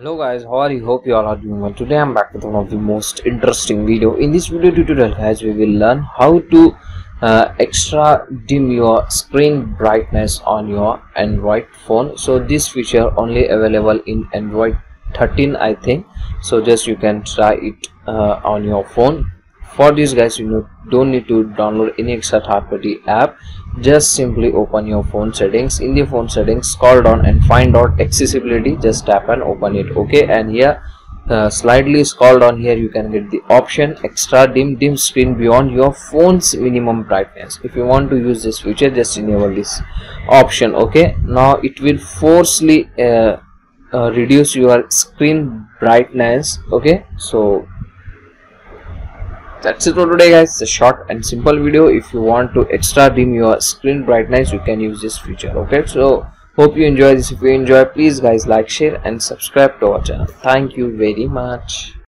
hello guys how are you? Hope you all are doing well. Today i'm back with one of the most interesting video. In this video tutorial guys we will learn how to uh, extra dim your screen brightness on your android phone. So this feature only available in android 13 i think. So just you can try it uh, on your phone for this guys you don't need to download any extra third-party app. Just simply open your phone settings. In the phone settings scroll down and find out accessibility. Just tap and open it okay? And here uh, slightly scroll down here you can get the option extra dim dim screen beyond your phone's minimum brightness. If you want to use this feature just enable this option okay? Now it will forcefully uh, uh, reduce your screen brightness okay? So that's it for today guys. It's a short and simple video. If you want to extra dim your screen brightness you can use this feature okay? So hope you enjoy this. If you enjoy please guys like share and subscribe to our channel. Thank you very much